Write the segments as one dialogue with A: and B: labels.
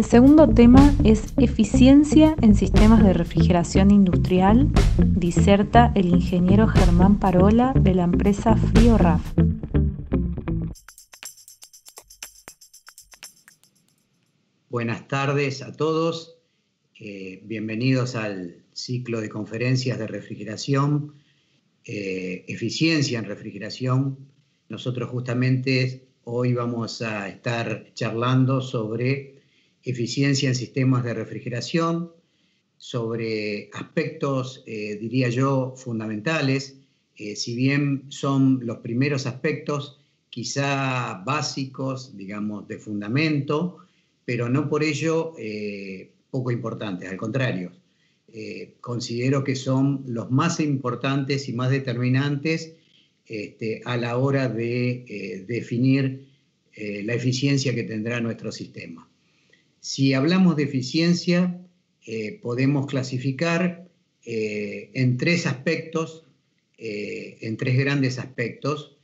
A: El segundo tema es eficiencia en sistemas de refrigeración industrial, diserta el ingeniero Germán Parola de la empresa FrioRAF.
B: Buenas tardes a todos, eh, bienvenidos al ciclo de conferencias de refrigeración, eh, eficiencia en refrigeración. Nosotros justamente hoy vamos a estar charlando sobre eficiencia en sistemas de refrigeración, sobre aspectos, eh, diría yo, fundamentales, eh, si bien son los primeros aspectos quizá básicos, digamos, de fundamento, pero no por ello eh, poco importantes, al contrario, considero que son los más importantes y más determinantes este, a la hora de definir la eficiencia que tendrá nuestro sistema. Si hablamos de eficiencia, eh, podemos clasificar eh, en tres aspectos, eh, en tres grandes aspectos.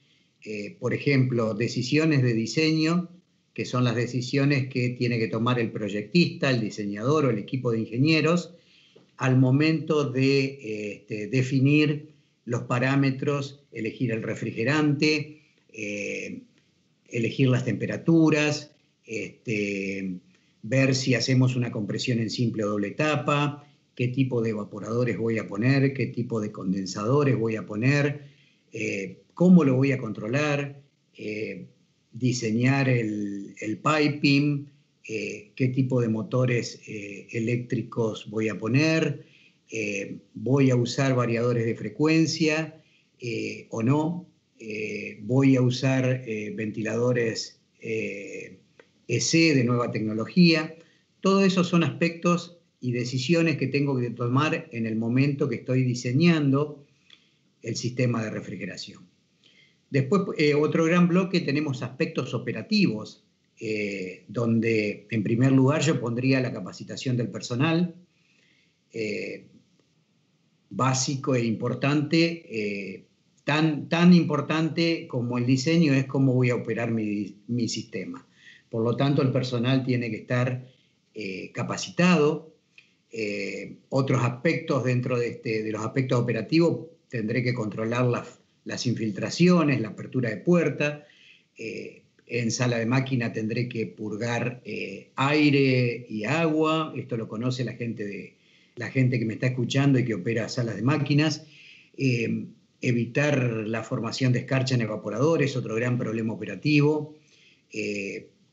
B: por ejemplo, decisiones de diseño, que son las decisiones que tiene que tomar el proyectista, el diseñador o el equipo de ingenieros al momento de este, definir los parámetros, elegir el refrigerante, elegir las temperaturas, este, ver si hacemos una compresión en simple o doble etapa, qué tipo de evaporadores voy a poner, qué tipo de condensadores voy a poner, eh, cómo lo voy a controlar, eh, diseñar el, piping, eh, qué tipo de motores eléctricos voy a poner, voy a usar variadores de frecuencia o no, voy a usar ventiladores EC de nueva tecnología. Todo eso son aspectos y decisiones que tengo que tomar en el momento que estoy diseñando el sistema de refrigeración. Después, eh, otro gran bloque, tenemos aspectos operativos, eh, donde en primer lugar yo pondría la capacitación del personal, eh, básico e importante, tan, tan importante como el diseño es cómo voy a operar mi, mi sistema. Por lo tanto, el personal tiene que estar eh, capacitado. Eh, otros aspectos dentro de, este, de, los aspectos operativos, tendré que controlar las, infiltraciones, la apertura de puerta. Eh, en sala de máquina tendré que purgar aire y agua. Esto lo conoce la gente, de, la gente que me está escuchando y que opera salas de máquinas. evitar la formación de escarcha en evaporadores, otro gran problema operativo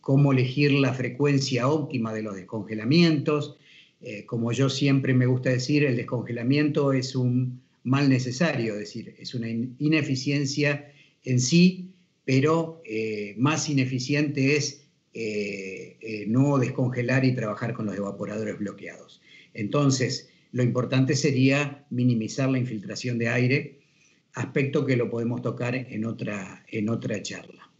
B: cómo elegir la frecuencia óptima de los descongelamientos. Eh, como yo siempre me gusta decir, el descongelamiento es un mal necesario, es decir, es una ineficiencia en sí, pero eh, más ineficiente es eh, no descongelar y trabajar con los evaporadores bloqueados. Entonces, lo importante sería minimizar la infiltración de aire, aspecto que lo podemos tocar en otra, en otra charla.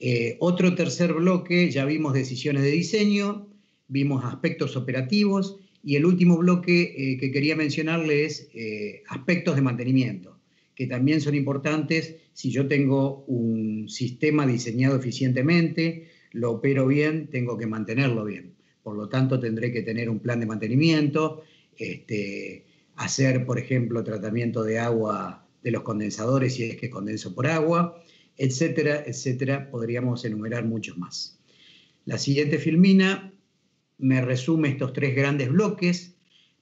B: Eh, otro tercer bloque, ya vimos decisiones de diseño, vimos aspectos operativos y el último bloque eh, que quería mencionarle es eh, aspectos de mantenimiento, que también son importantes si yo tengo un sistema diseñado eficientemente, lo opero bien, tengo que mantenerlo bien. Por lo tanto, tendré que tener un plan de mantenimiento, este, hacer, por ejemplo, tratamiento de agua de los condensadores si es que condenso por agua, etcétera, etcétera. Podríamos enumerar muchos más. La siguiente filmina me resume estos tres grandes bloques,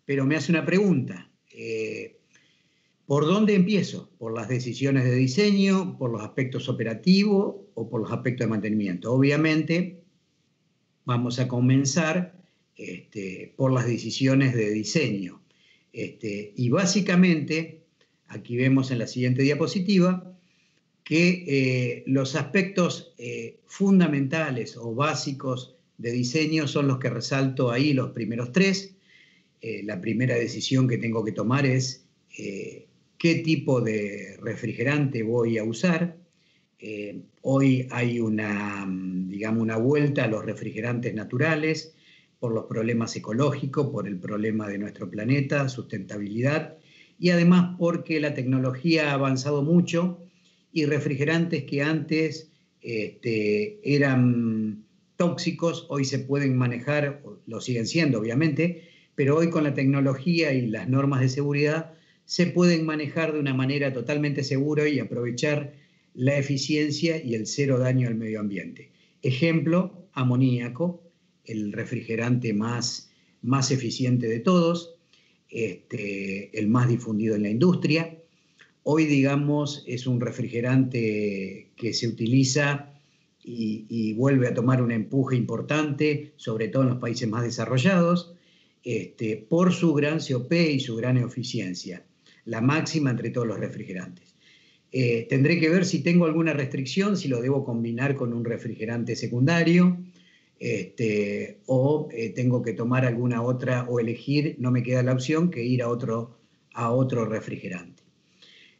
B: pero me hace una pregunta. Eh, ¿Por dónde empiezo? ¿Por las decisiones de diseño, por los aspectos operativos o por los aspectos de mantenimiento? Obviamente, vamos a comenzar este, por las decisiones de diseño. Este, y básicamente, aquí vemos en la siguiente diapositiva, que eh, los aspectos eh, fundamentales o básicos de diseño son los que resalto ahí, los primeros tres. Eh, la primera decisión que tengo que tomar es qué tipo de refrigerante voy a usar. hoy hay una, digamos, una vuelta a los refrigerantes naturales por los problemas ecológicos, por el problema de nuestro planeta, sustentabilidad, y además porque la tecnología ha avanzado mucho y refrigerantes que antes este, eran tóxicos hoy se pueden manejar, lo siguen siendo obviamente, pero hoy con la tecnología y las normas de seguridad se pueden manejar de una manera totalmente segura y aprovechar la eficiencia y el cero daño al medio ambiente. Ejemplo, amoníaco, el refrigerante más, más eficiente de todos, este, el más difundido en la industria. Hoy, digamos, es un refrigerante que se utiliza y, vuelve a tomar un empuje importante, sobre todo en los países más desarrollados, este, por su gran COP y su gran eficiencia, la máxima entre todos los refrigerantes. Eh, tendré que ver si tengo alguna restricción, si lo debo combinar con un refrigerante secundario, este, o eh, tengo que tomar alguna otra o elegir, no me queda la opción que ir a otro, a otro refrigerante.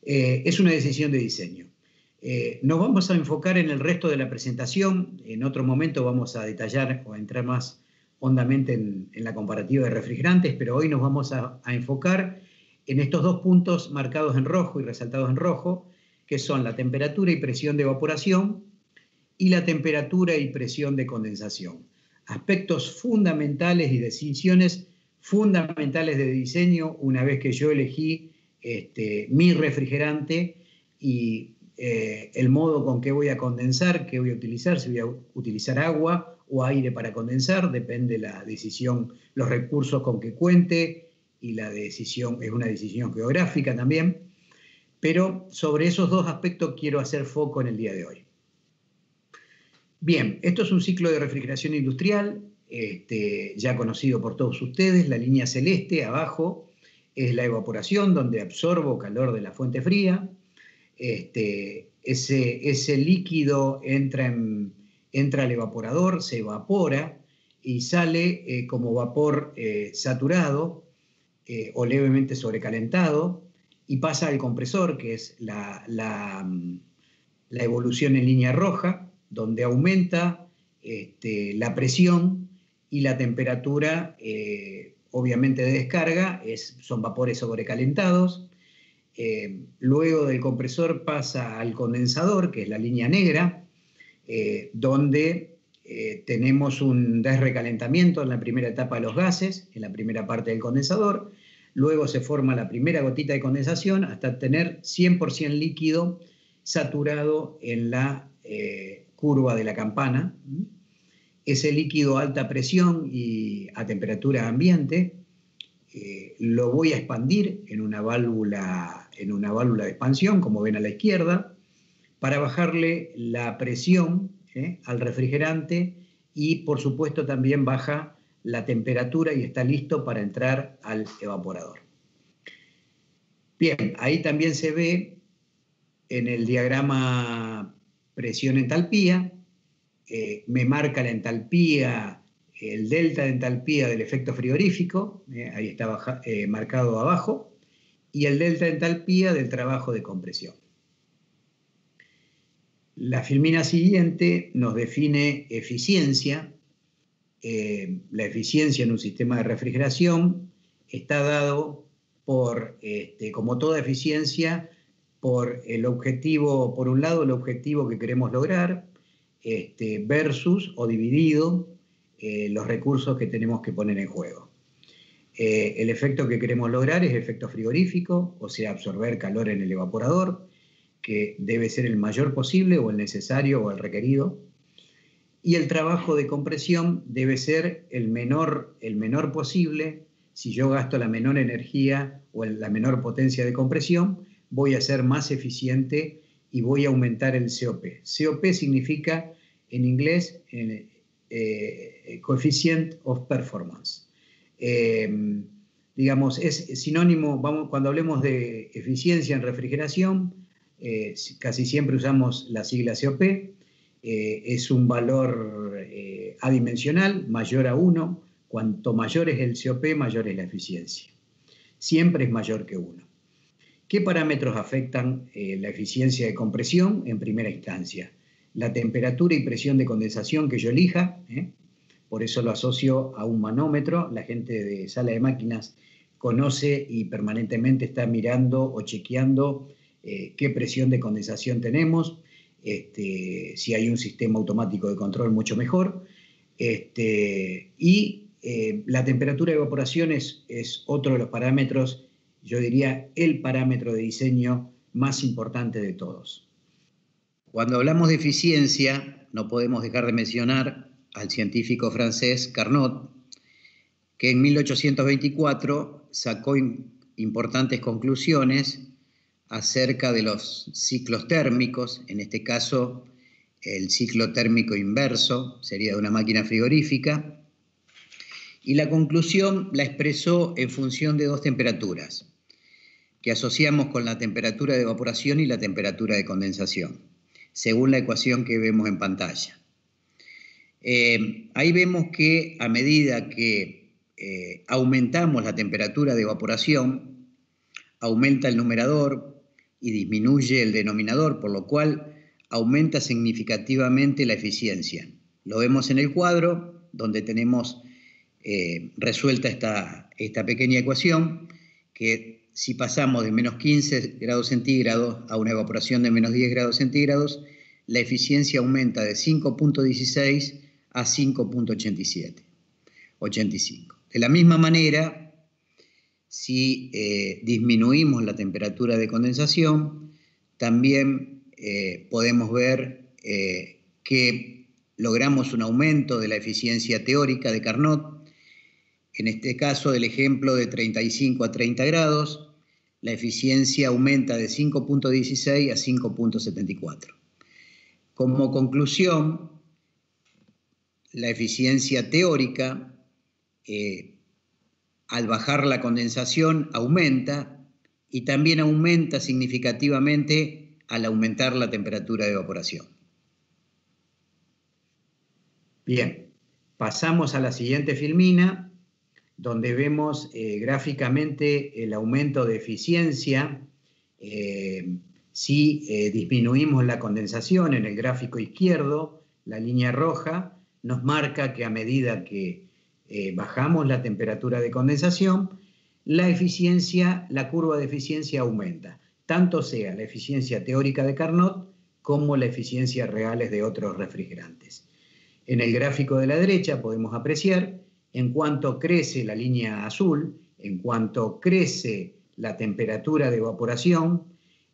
B: Eh, es una decisión de diseño. nos vamos a enfocar en el resto de la presentación, en otro momento vamos a detallar o a entrar más hondamente en, la comparativa de refrigerantes, pero hoy nos vamos a enfocar en estos dos puntos marcados en rojo y resaltados en rojo, que son la temperatura y presión de evaporación y la temperatura y presión de condensación. Aspectos fundamentales y decisiones fundamentales de diseño una vez que yo elegí este, mi refrigerante y eh, el modo con que voy a condensar, qué voy a utilizar, si voy a utilizar agua o aire para condensar, depende la decisión, los recursos con que cuente y la decisión es una decisión geográfica también. Pero sobre esos dos aspectos quiero hacer foco en el día de hoy. Bien, esto es un ciclo de refrigeración industrial, este, ya conocido por todos ustedes. La línea celeste abajo es la evaporación, donde absorbo calor de la fuente fría. Este, ese, ese, líquido entra, entra, al evaporador, se evapora y sale eh, como vapor eh, saturado eh, o levemente sobrecalentado y pasa al compresor, que es la, la, evolución en línea roja, donde aumenta este, la presión y la temperatura, obviamente de descarga, es, son vapores sobrecalentados. Eh, luego del compresor pasa al condensador, que es la línea negra, eh, donde tenemos un desrecalentamiento en la primera etapa de los gases, en la primera parte del condensador, luego se forma la primera gotita de condensación hasta tener 100% líquido saturado en la eh, curva de la campana. Ese líquido a alta presión y a temperatura ambiente eh, lo voy a expandir en una, válvula, en una válvula de expansión, como ven a la izquierda, para bajarle la presión eh, al refrigerante y por supuesto también baja la temperatura y está listo para entrar al evaporador. Bien, ahí también se ve en el diagrama presión-entalpía, eh, me marca la entalpía, el delta de entalpía del efecto frigorífico, eh, ahí está eh, marcado abajo, y el delta de entalpía del trabajo de compresión. La filmina siguiente nos define eficiencia, la eficiencia en un sistema de refrigeración está dado por, este, como toda eficiencia, por el objetivo, por un lado, el objetivo que queremos lograr, este, versus o dividido eh, los recursos que tenemos que poner en juego. Eh, el efecto que queremos lograr es efecto frigorífico, o sea, absorber calor en el evaporador, que debe ser el mayor posible o el necesario o el requerido y el trabajo de compresión debe ser el menor, el menor posible. Si yo gasto la menor energía o la menor potencia de compresión, voy a ser más eficiente y voy a aumentar el COP. COP significa en inglés eh, Coefficient of Performance. Eh, digamos, es sinónimo, cuando hablemos de eficiencia en refrigeración, eh, casi siempre usamos la sigla COP, eh, es un valor eh, adimensional, mayor a 1. Cuanto mayor es el COP, mayor es la eficiencia. Siempre es mayor que 1. ¿Qué parámetros afectan eh, la eficiencia de compresión en primera instancia? La temperatura y presión de condensación que yo elija, por eso lo asocio a un manómetro. La gente de sala de máquinas conoce y permanentemente está mirando o chequeando qué presión de condensación tenemos. Este, si hay un sistema automático de control, mucho mejor. Este, y eh, la temperatura de evaporación es, es otro de los parámetros, yo diría el parámetro de diseño más importante de todos. Cuando hablamos de eficiencia, no podemos dejar de mencionar al científico francés Carnot, que en 1824 sacó importantes conclusiones acerca de los ciclos térmicos, en este caso el ciclo térmico inverso, sería de una máquina frigorífica, y la conclusión la expresó en función de dos temperaturas, que asociamos con la temperatura de evaporación y la temperatura de condensación, según la ecuación que vemos en pantalla. Eh, ahí vemos que a medida que eh, aumentamos la temperatura de evaporación, aumenta el numerador y disminuye el denominador, por lo cual aumenta significativamente la eficiencia. Lo vemos en el cuadro, donde tenemos eh, resuelta esta, esta pequeña ecuación, que si pasamos de menos 15 grados centígrados a una evaporación de menos 10 grados centígrados, la eficiencia aumenta de 5.16 a 5.87, 85. De la misma manera, si eh, disminuimos la temperatura de condensación, también eh, podemos ver eh, que logramos un aumento de la eficiencia teórica de Carnot. En este caso, del ejemplo de 35 a 30 grados, la eficiencia aumenta de 5.16 a 5.74. Como conclusión, la eficiencia teórica eh, al bajar la condensación aumenta y también aumenta significativamente al aumentar la temperatura de evaporación. Bien, pasamos a la siguiente filmina, donde vemos eh, gráficamente el aumento de eficiencia eh, si disminuimos la condensación en el gráfico izquierdo, la línea roja nos marca que a medida que eh, bajamos la temperatura de condensación, la eficiencia, la curva de eficiencia aumenta, tanto sea la eficiencia teórica de Carnot como la eficiencia reales de otros refrigerantes. En el gráfico de la derecha podemos apreciar en cuanto crece la línea azul, en cuanto crece la temperatura de evaporación,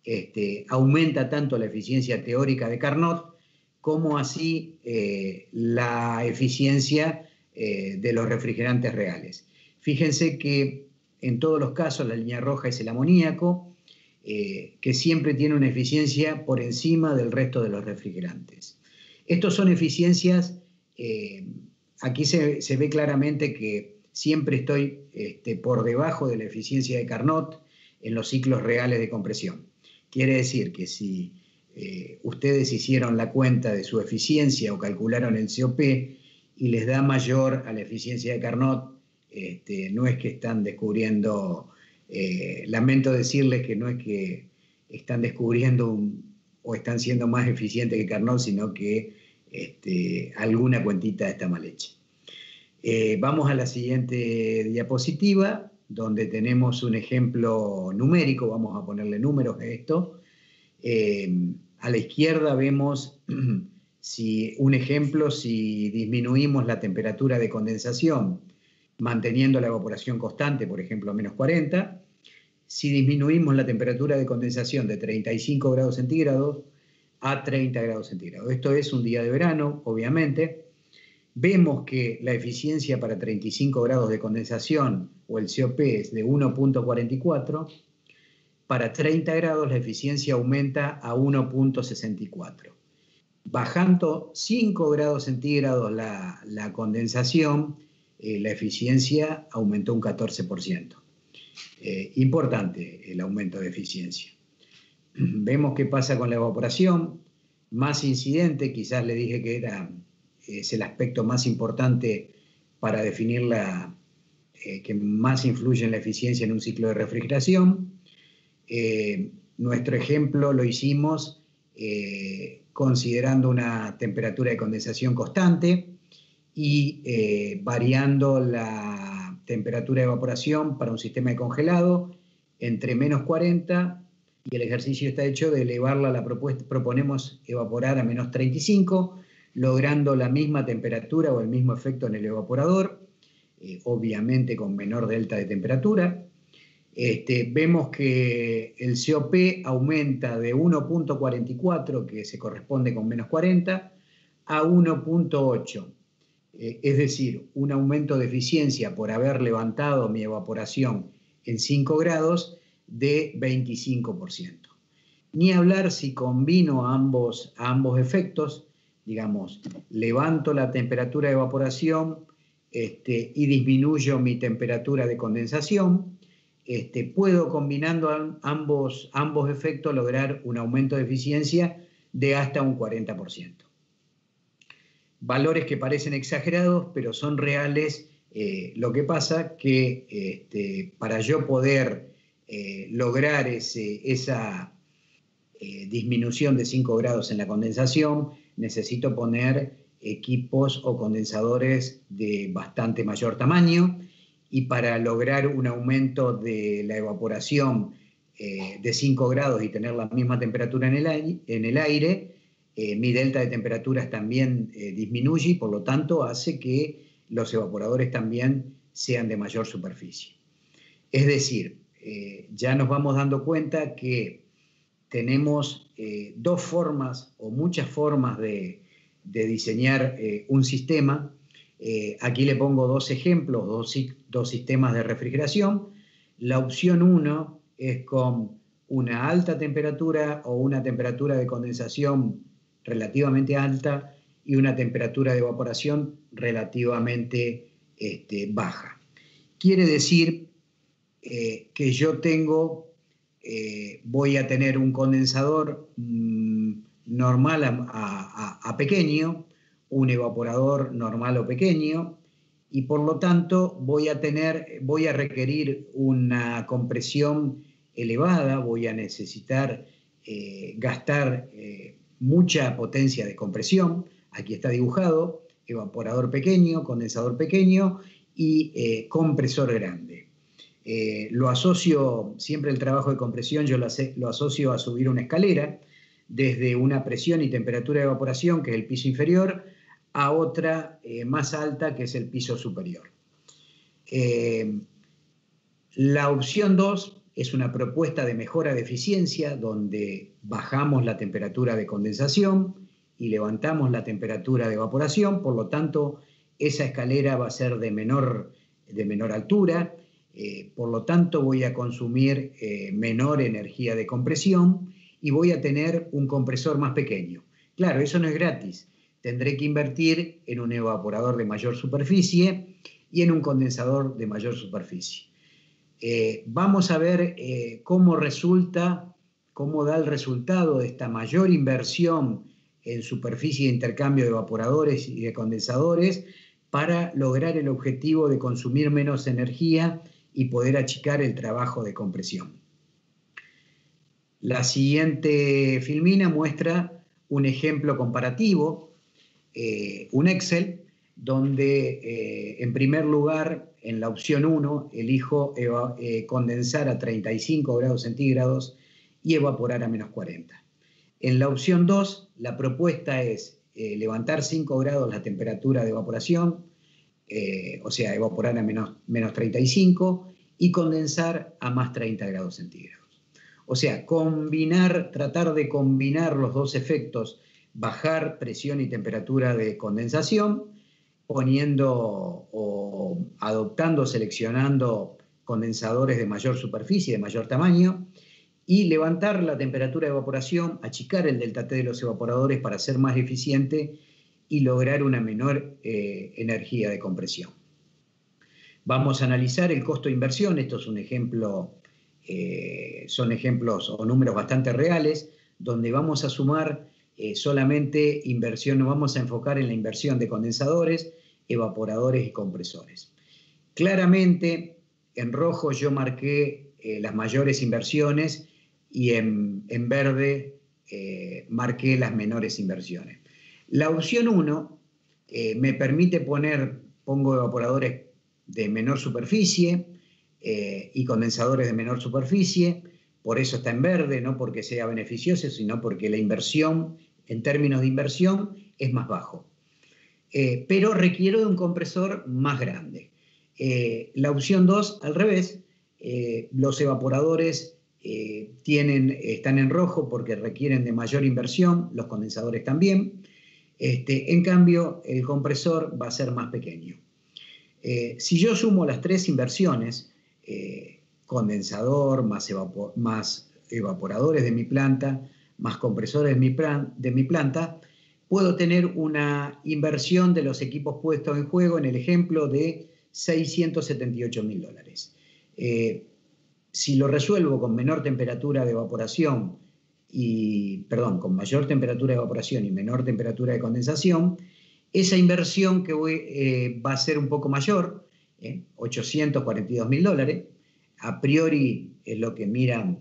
B: este, aumenta tanto la eficiencia teórica de Carnot como así eh, la eficiencia eh, de los refrigerantes reales. Fíjense que en todos los casos la línea roja es el amoníaco, eh, que siempre tiene una eficiencia por encima del resto de los refrigerantes. Estos son eficiencias, eh, aquí se, ve claramente que siempre estoy este, por debajo de la eficiencia de Carnot en los ciclos reales de compresión. Quiere decir que si ustedes hicieron la cuenta de su eficiencia o calcularon el COP y les da mayor a la eficiencia de Carnot. Este, no es que están descubriendo, eh, lamento decirles que no es que están descubriendo o están siendo más eficientes que Carnot, sino que este, alguna cuentita está mal hecha. Eh, vamos a la siguiente diapositiva, donde tenemos un ejemplo numérico, vamos a ponerle números a esto. Eh, a la izquierda vemos si un ejemplo, si disminuimos la temperatura de condensación manteniendo la evaporación constante, por ejemplo, a menos 40, si disminuimos la temperatura de condensación de 35 grados centígrados a 30 grados centígrados. Esto es un día de verano, obviamente. Vemos que la eficiencia para 35 grados de condensación o el COP es de 1.44. Para 30 grados la eficiencia aumenta a 1.64 bajando 5 grados centígrados la, condensación, eh, la eficiencia aumentó un 14%. Eh, importante el aumento de eficiencia. Vemos qué pasa con la evaporación, más incidente, quizás le dije que era, es el aspecto más importante para definir la, eh, que más influye en la eficiencia en un ciclo de refrigeración. nuestro ejemplo lo hicimos considerando una temperatura de condensación constante y eh, variando la temperatura de evaporación para un sistema de congelado entre menos 40 y el ejercicio está hecho de elevarla, la propuesta, proponemos evaporar a menos 35, logrando la misma temperatura o el mismo efecto en el evaporador, eh, obviamente con menor delta de temperatura. Este, vemos que el COP aumenta de 1.44, que se corresponde con menos 40, a 1.8. Eh, es decir, un aumento de eficiencia por haber levantado mi evaporación en 5 grados de 25%. Ni hablar si combino ambos, ambos efectos, digamos, levanto la temperatura de evaporación este, y disminuyo mi temperatura de condensación, este, puedo combinando ambos, ambos efectos lograr un aumento de eficiencia de hasta un 40%. Valores que parecen exagerados, pero son reales. Eh, lo que pasa que este, para yo poder eh, lograr esa eh, disminución de 5 grados en la condensación, necesito poner equipos o condensadores de bastante mayor tamaño y para lograr un aumento de la evaporación eh, de 5 grados y tener la misma temperatura en el, en el aire, mi delta de temperaturas también disminuye y por lo tanto hace que los evaporadores también sean de mayor superficie. Es decir, ya nos vamos dando cuenta que tenemos dos formas o muchas formas de, diseñar un sistema eh, aquí le pongo dos ejemplos, dos, sistemas de refrigeración. La opción 1 es con una alta temperatura o una temperatura de condensación relativamente alta y una temperatura de evaporación relativamente este, baja. Quiere decir eh, que yo tengo, eh, voy a tener un condensador mm, normal a pequeño, un evaporador normal o pequeño y por lo tanto voy a tener, voy a requerir una compresión elevada, voy a necesitar eh, gastar mucha potencia de compresión. Aquí está dibujado, evaporador pequeño, condensador pequeño y compresor grande. Lo asocio, siempre el trabajo de compresión yo lo, lo asocio a subir una escalera desde una presión y temperatura de evaporación, que es el piso inferior, a otra eh, más alta que es el piso superior. Eh, la opción 2 es una propuesta de mejora de eficiencia donde bajamos la temperatura de condensación y levantamos la temperatura de evaporación, por lo tanto esa escalera va a ser de menor, de menor altura, eh, por lo tanto voy a consumir menor energía de compresión y voy a tener un compresor más pequeño. Claro, eso no es gratis tendré que invertir en un evaporador de mayor superficie y en un condensador de mayor superficie. Eh, vamos a ver eh, cómo resulta, cómo da el resultado de esta mayor inversión en superficie de intercambio de evaporadores y de condensadores para lograr el objetivo de consumir menos energía y poder achicar el trabajo de compresión. La siguiente filmina muestra un ejemplo comparativo eh, un Excel donde eh, en primer lugar, en la opción 1, elijo eh, condensar a 35 grados centígrados y evaporar a menos 40. En la opción 2, la propuesta es levantar 5 grados la temperatura de evaporación, o sea, evaporar a menos, menos 35 y condensar a más 30 grados centígrados. O sea, combinar, tratar de combinar los dos efectos bajar presión y temperatura de condensación, poniendo o adoptando, seleccionando condensadores de mayor superficie, de mayor tamaño, y levantar la temperatura de evaporación, achicar el delta T de los evaporadores para ser más eficiente y lograr una menor eh, energía de compresión. Vamos a analizar el costo de inversión, esto es un ejemplo, eh, son ejemplos o números bastante reales, donde vamos a sumar eh, solamente inversión, nos vamos a enfocar en la inversión de condensadores, evaporadores y compresores. Claramente, en rojo yo marqué las mayores inversiones y en, verde eh, marqué las menores inversiones. La opción 1 me permite poner, pongo evaporadores de menor superficie y condensadores de menor superficie, por eso está en verde, no porque sea beneficioso, sino porque la inversión en términos de inversión es más bajo. Eh, pero requiero de un compresor más grande. Eh, la opción 2, al revés, eh, los evaporadores tienen, están en rojo porque requieren de mayor inversión, los condensadores también. Este, en cambio, el compresor va a ser más pequeño. si yo sumo las tres inversiones, condensador más, evaporadores de mi planta, más compresores de mi, de mi planta, puedo tener una inversión de los equipos puestos en juego, en el ejemplo, de 678 mil dólares. Eh, si lo resuelvo con menor temperatura de evaporación y, perdón, con mayor temperatura de evaporación y menor temperatura de condensación, esa inversión que eh, va a ser un poco mayor, 842 eh, mil dólares, a priori es lo que miran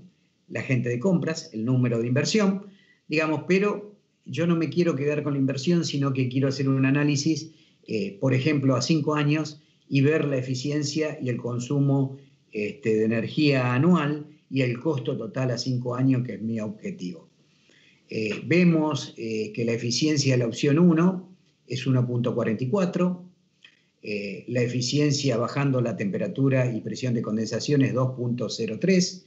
B: la gente de compras, el número de inversión, digamos, pero yo no me quiero quedar con la inversión, sino que quiero hacer un análisis, eh, por ejemplo, a cinco años y ver la eficiencia y el consumo este, de energía anual y el costo total a cinco años, que es mi objetivo. Eh, vemos eh, que la eficiencia de la opción 1 es 1.44, la eficiencia bajando la temperatura y presión de condensación es 2.03,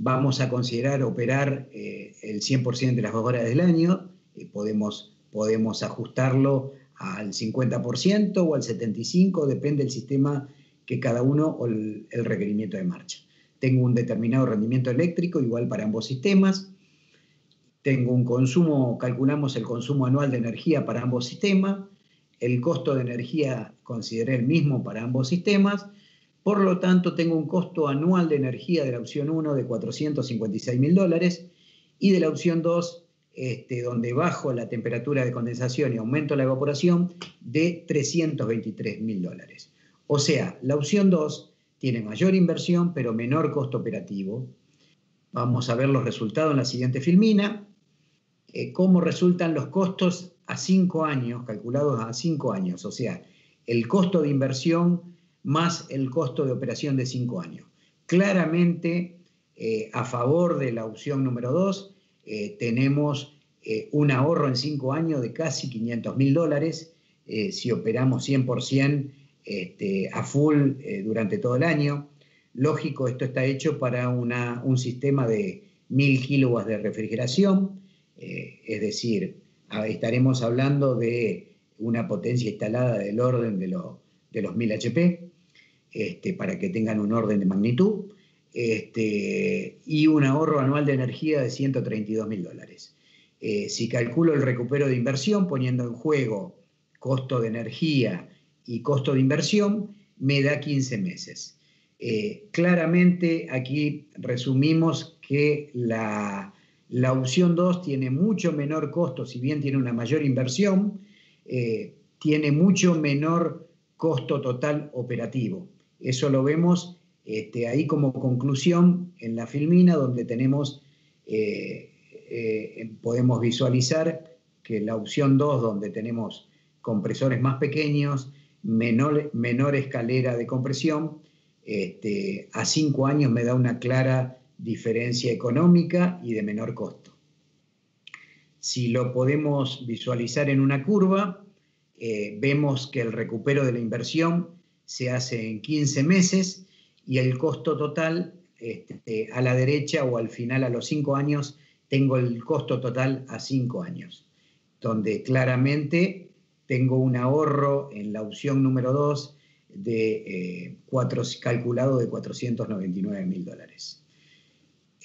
B: vamos a considerar operar eh, el 100% de las horas del año, eh, podemos, podemos ajustarlo al 50% o al 75%, depende del sistema que cada uno o el, requerimiento de marcha. Tengo un determinado rendimiento eléctrico, igual para ambos sistemas. Tengo un consumo, calculamos el consumo anual de energía para ambos sistemas. El costo de energía consideré el mismo para ambos sistemas por lo tanto, tengo un costo anual de energía de la opción 1 de 456 mil dólares y de la opción 2, este, donde bajo la temperatura de condensación y aumento la evaporación, de 323 mil dólares. O sea, la opción 2 tiene mayor inversión pero menor costo operativo. Vamos a ver los resultados en la siguiente filmina. Eh, cómo resultan los costos a 5 años, calculados a 5 años. O sea, el costo de inversión más el costo de operación de cinco años. Claramente, eh, a favor de la opción número dos, eh, tenemos un ahorro en cinco años de casi 500 mil dólares si operamos 100% este, a full durante todo el año. Lógico, esto está hecho para un sistema de 1000 kilowatts de refrigeración, es decir, estaremos hablando de una potencia instalada del orden de, de los 1000 HP. Este, para que tengan un orden de magnitud, este, y un ahorro anual de energía de 132 mil dólares. Eh, si calculo el recupero de inversión poniendo en juego costo de energía y costo de inversión, me da 15 meses. Eh, claramente aquí resumimos que la, opción 2 tiene mucho menor costo, si bien tiene una mayor inversión, eh, tiene mucho menor costo total operativo. Eso lo vemos este, ahí como conclusión en la filmina, donde tenemos, eh, podemos visualizar que la opción 2, donde tenemos compresores más pequeños, menor, escalera de compresión, este, a cinco años me da una clara diferencia económica y de menor costo. Si lo podemos visualizar en una curva, eh, vemos que el recupero de la inversión se hace en 15 meses y el costo total este, a la derecha o al final a los 5 años tengo el costo total a 5 años, donde claramente tengo un ahorro en la opción número 2 de, eh, calculado de 499 mil dólares.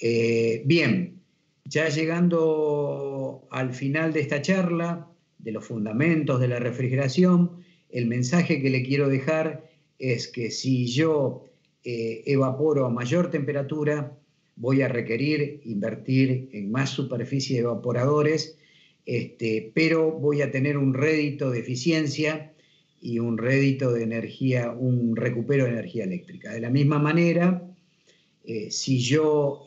B: Eh, bien, ya llegando al final de esta charla, de los fundamentos de la refrigeración, el mensaje que le quiero dejar es que si yo eh, evaporo a mayor temperatura, voy a requerir invertir en más superficie de evaporadores, este, pero voy a tener un rédito de eficiencia y un rédito de energía, un recupero de energía eléctrica. De la misma manera, eh, si yo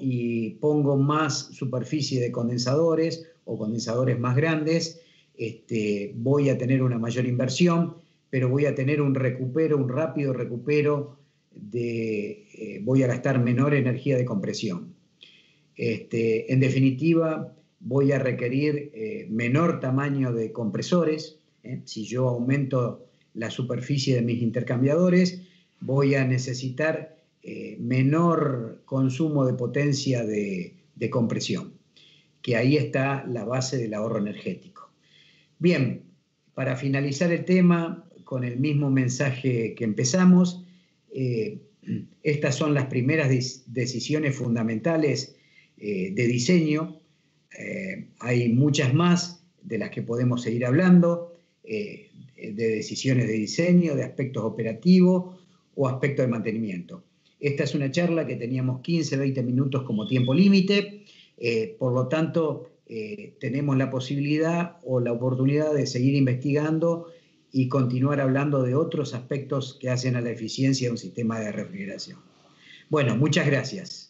B: pongo más superficie de condensadores o condensadores más grandes, este, voy a tener una mayor inversión, pero voy a tener un recupero, un rápido recupero de, eh, voy a gastar menor energía de compresión. Este, en definitiva, voy a requerir eh, menor tamaño de compresores. ¿eh? Si yo aumento la superficie de mis intercambiadores, voy a necesitar eh, menor consumo de potencia de, de compresión, que ahí está la base del ahorro energético. Bien, para finalizar el tema, con el mismo mensaje que empezamos, estas son las primeras decisiones fundamentales de diseño eh, hay muchas más de las que podemos seguir hablando, eh, de decisiones de diseño, de aspectos operativos o aspectos de mantenimiento. Esta es una charla que teníamos 15, 20 minutos como tiempo límite, eh, por lo tanto tenemos la posibilidad o la oportunidad de seguir investigando y continuar hablando de otros aspectos que hacen a la eficiencia de un sistema de refrigeración. Bueno, muchas gracias.